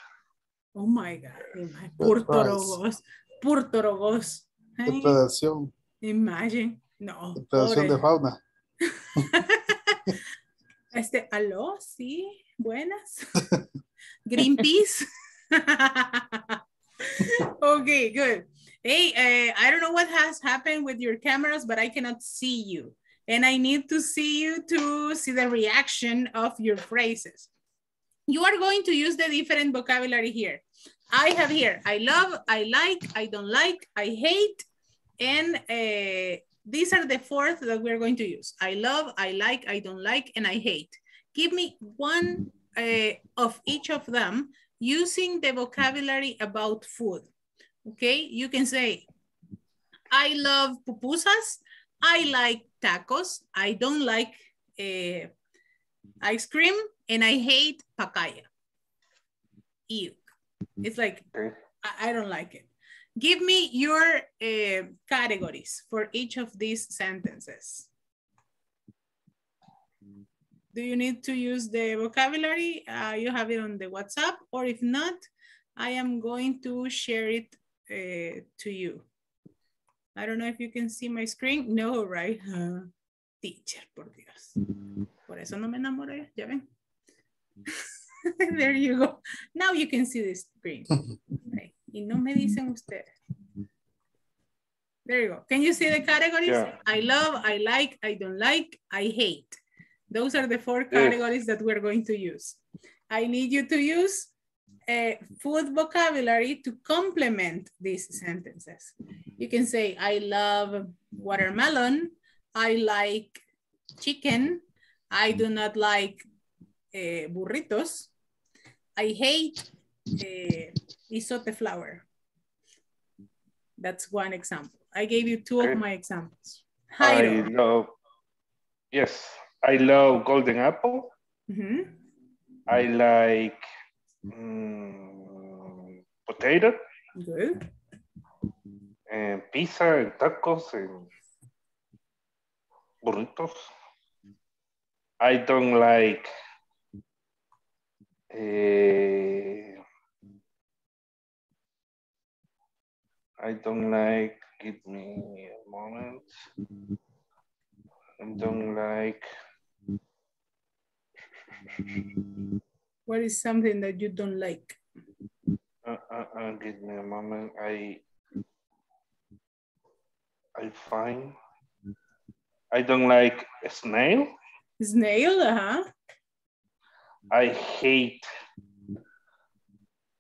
Oh my God. Imagine. Pur rice. torogos. Pur torogos. Depredación. Imagine. No. Depredación de pobre. fauna. Este, aló, sí, buenas. Greenpeace. okay, good. Hey, uh, I don't know what has happened with your cameras, but I cannot see you. And I need to see you to see the reaction of your phrases. You are going to use the different vocabulary here. I have here, I love, I like, I don't like, I hate, and uh, these are the fourth that we're going to use. I love, I like, I don't like, and I hate. Give me one uh, of each of them using the vocabulary about food. Okay, you can say, I love pupusas, I like tacos, I don't like uh, ice cream, and I hate pacaya. Ew. It's like, I, I don't like it. Give me your uh, categories for each of these sentences. Do you need to use the vocabulary? Uh, you have it on the WhatsApp, or if not, I am going to share it uh, to you. I don't know if you can see my screen. No, right? Uh, teacher, por Dios. Por eso no me enamoré, ya ven. there you go. Now you can see the screen. Right. Y no me dicen ustedes. There you go. Can you see the categories? Yeah. I love, I like, I don't like, I hate. Those are the four Yeah. categories that we're going to use. I need you to use uh, food vocabulary to complement these sentences. You can say, I love watermelon. I like chicken. I do not like uh, burritos. I hate uh, izote flower. That's one example. I gave you two Okay. of my examples. I love, yes, I love golden apple. Mhm. I like mm, potato Good. and pizza and tacos and burritos. I don't like eh, I don't like, give me a moment. I don't like, What is something that you don't like? uh, uh, uh, give me a moment. I, I find, I don't like snail. Snail, uh-huh. I hate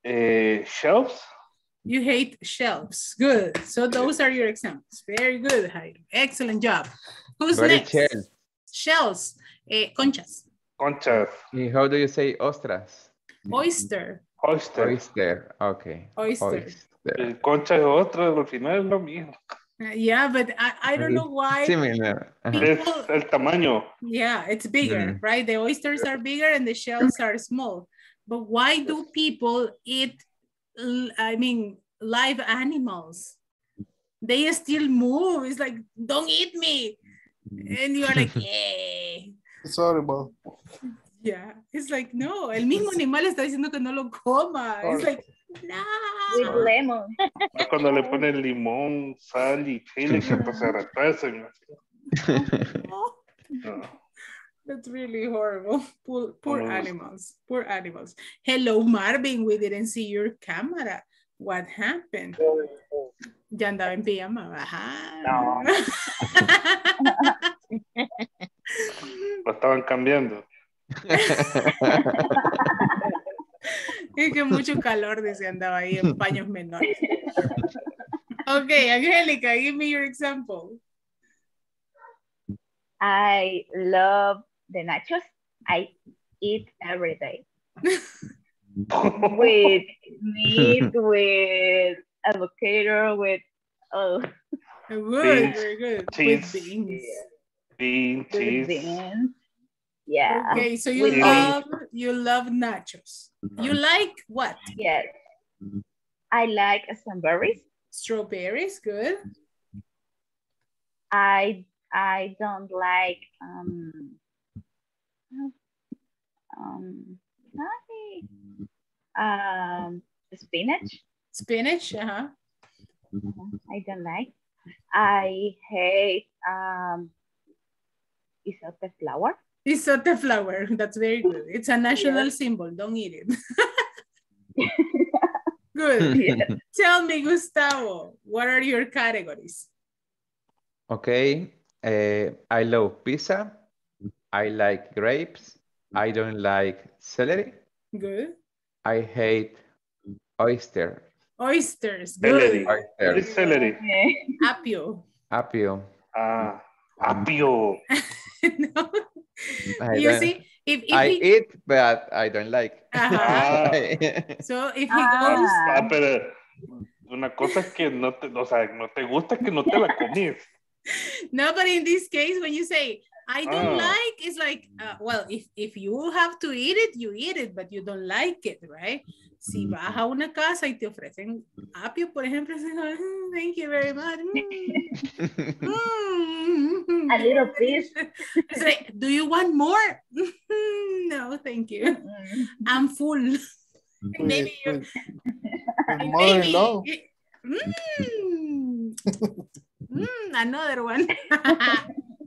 uh, shells. You hate shelves. Good. So those are your examples. Very good, Jairo. Excellent job. Who's Very next? chill. Shells. Eh, conchas. Conchas, And How do you say ostras? Oyster. oyster. Oyster. Okay. Oyster. Eh, Concha es otra, al final es lo mismo. Uh, yeah, but I, I don't know why. Similar. Ajá. Es el tamaño. Yeah, it's bigger, Mm. right? The oysters are bigger and the shells are small. But why do people eat, l- I mean, live animals? They still move. It's like, don't eat me. And you're like, yeah. It's horrible. Yeah. It's like, no, el mismo animal está diciendo que no lo coma. It's like, With no. lemon. Cuando le ponen limón, sal y chile, que pues se. No. That's really horrible. Poor, poor Oh. animals. Poor animals. Hello, Marvin. We didn't see your camera. What happened? Ya andaba en pijama. Ajá. No. Lo estaban cambiando. es que mucho calor dice andaba ahí en paños menores. Okay, Angélica, give me your example. I love the nachos. I eat every day with meat, with avocado, with oh, Good, very good. cheese. With beans. Bean, with cheese. beans. Yeah. Okay, so you With love you love nachos. You like what? Yes. I like strawberries. Strawberries, good. I I don't like um um I- um spinach. Spinach, uh-huh. I don't like. I hate um izote flower. Izote flower. That's very good. It's a national symbol. Don't eat it. good. Yes. Tell me, Gustavo, what are your categories? Okay. eh, I love pizza. I like grapes. I don't like celery. Good. I hate oyster. Oysters. Celery. Good. ¿Qué Oyster. es celery? Apio. Apio. Ah, apio. no. You see, if, if I he, eat, but I don't like. Ajá. So if he Ah. goes, ah, pero una cosa es que no te, o sea, no te gusta que no te la comes. no, but in this case, when you say, I don't Ah. like, it's like, uh, well, if, if you have to eat it, you eat it, but you don't like it, right? Si vas a una casa y te ofrecen apio, por ejemplo, es como, "Mm, thank you very much. Mm, mm." A little piece. It's like, do you want more? no, thank you. Mm. I'm full. With, Maybe you with mother-in-law. Mm. Mm, another one.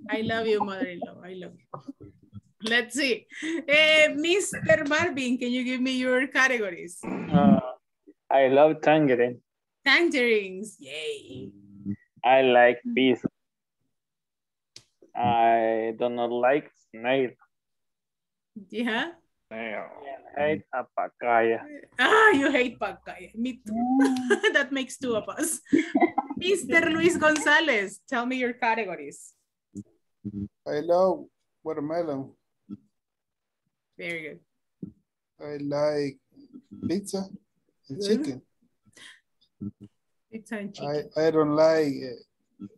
I love you, mother-in-law. I love you. Let's see. Eh, Mr. Marvin, can you give me your categories? Uh, I love tangerine. Tangerines. Yay. I like bees. I do not like snail. Yeah. Damn. Hate a papaya. Ah, you hate papaya. Me too. that makes two of us. Mr. Luis Gonzalez, tell me your categories. I love watermelon. Very good. I like pizza and Good. chicken. Pizza and chicken. I, I don't like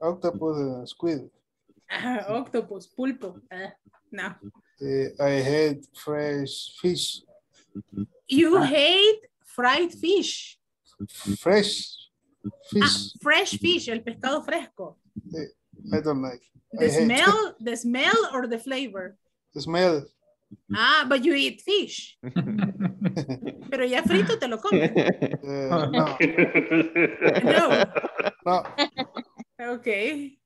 uh, octopus and squid. Ah, octopus, pulpo. Ah, no. Uh, I hate fresh fish. You hate fried fish. Fresh Ah, fish. fresh fish, el pescado fresco. I don't like. The I hate smell, the smell or the flavor? the smell. Ah, but you eat fish. Pero ya frito te lo comes. Uh, no, No. no. Okay.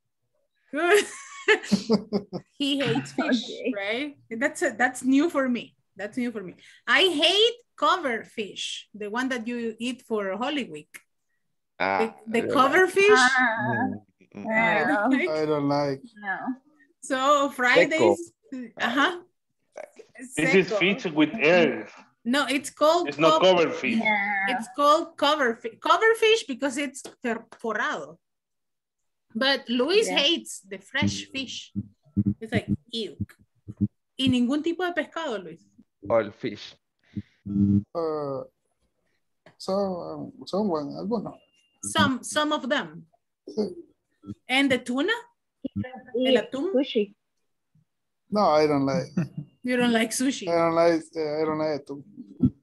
Good. he hates fish, Okay. right? That's a, that's new for me. That's new for me. I hate cover fish, the one that you eat for Holy Week. The, Ah, the I cover fish. Ah, Mm, I don't like. I don't like. no. So Fridays, uh-huh. This is Seco. fish with air. No, it's called It's not co- covered fish. Yeah. It's called cover fish. Cover fish because it's perforado. But Luis Yeah. hates the fresh fish. It's like, ew. Y ningún tipo de pescado, Luis. all fish. Uh, so, um, someone, alguno. Some, some of them. Sí. And the tuna? El atún? sushi. No, I don't like. You don't like sushi. I don't like. Uh, I don't like it.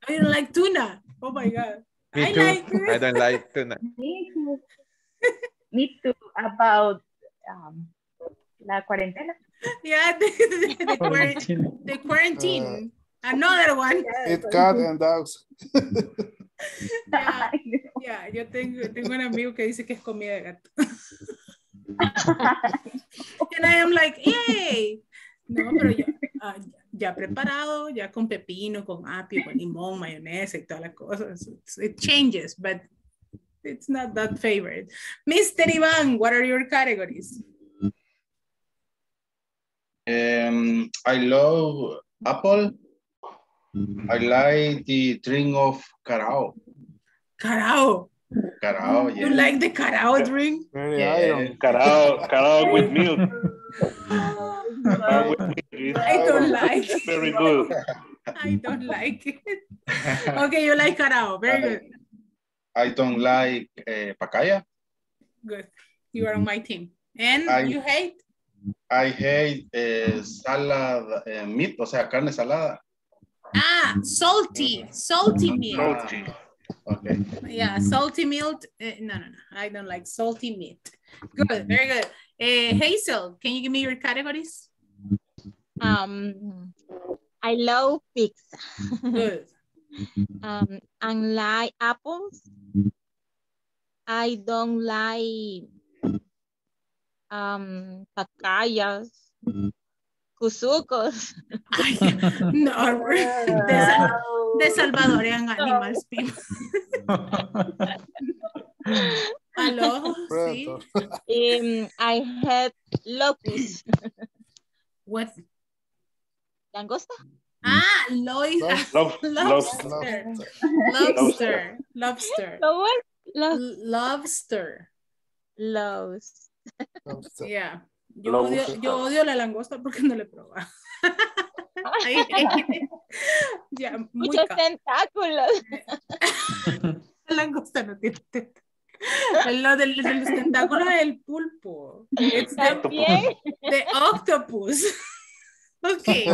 You don't like tuna. Oh my God. Me I too. like I don't like tuna. Me too. Me too. About um, la cuarentena. Yeah, the, the, the, quarant- the quarantine. Another one. Eat cat and dogs. Yeah, yeah, yo tengo, tengo un amigo que dice que es comida de gato. And I am like, yay. No, pero ya, ah, ya preparado, ya con pepino, con apio, con limón, mayonesa y todas las cosas. It changes, but it's not that favorite. Mr. Iván, what are your categories? Um, I love apple. I like the drink of carao. Carao. Carao, You yeah. like the carao drink? Very Yeah. iron. Carao, carao with milk. Carao with milk is I don't like it. very good. I don't like it. Okay, you like carao. Very good. I don't like uh, pacaya. Good. You are on my team. And I- you hate? I hate uh, salad uh, meat, o sea, carne salada. Ah, salty. Salty meat. Salty. Okay. Yeah, salty meat. eh, no, no, no. I don't like salty meat. Good. Very good. Eh, Hazel, can you give me your categories? Um, I love pizza. Good. Um, unlike apples, I don't like um papayas, cusucos. Ay, no, de, Sal- de Salvadorian Animals people. Aló, sí. Um, I had locust. What? Langosta? Ah, Lois. Lobster. Lobster. Lobster. Lobster. Los. Lobster. Yeah. Yo Lobster. odio, yo odio la langosta porque no le he probado. Muy Muchos ca- tentáculos. La langosta no tiene teta. Lo del, de los tentáculos del pulpo. It's the, the octopus. Okay.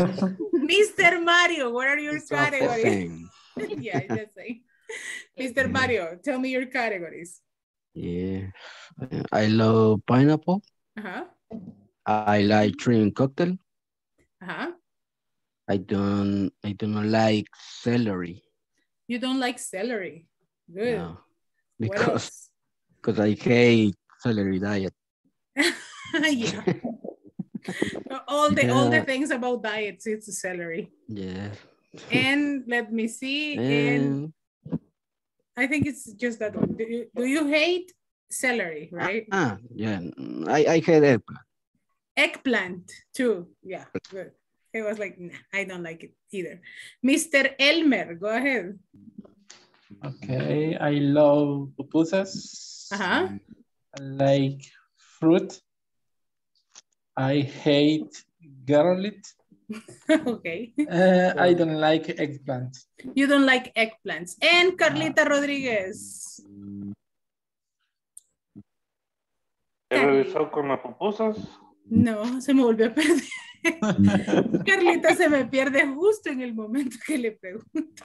Mr. Mario, what are your It's categories? yeah, just. Mr. Mario, tell me your categories. Yeah. I love pineapple. Uh-huh. I like drink cocktail. Uh-huh. I don't I do not like celery. You don't like celery. Good. No, because because I hate celery diet. yeah. All the all the things about diets, it's celery. Yeah. And let me see. And And I think it's just that one. Do you, do you hate celery, right? ah yeah, I I hate eggplant. Eggplant too. Yeah, good. It was like, nah, I don't like it either. Mr. Elmer, go ahead. Okay, I love pupusas. Uh-huh. I like fruit. I hate garlic. okay. Uh, I don't like eggplant. You don't like eggplants. And Carlita Rodriguez. ¿He revisado con las pupusas? No, se me volvió a perder. Carlita se me pierde justo en el momento que le pregunto.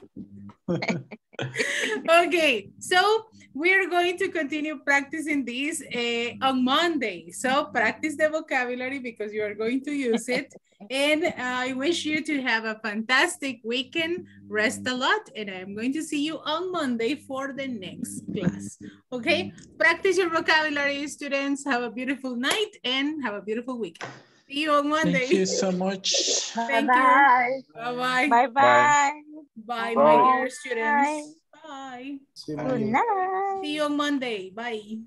okay, so we're going to continue practicing this uh, on Monday. So practice the vocabulary because you are going to use it. And I wish you to have a fantastic weekend. Rest a lot. And I'm going to see you on Monday for the next class. Okay, practice your vocabulary, students. Have a beautiful night and have a beautiful weekend. See you on Monday. Thank you so much. Thank Bye-bye. you. Bye-bye. Bye bye. Bye, Bye. my dear students. Bye. Sí, Good María. night. See you on Monday. Bye.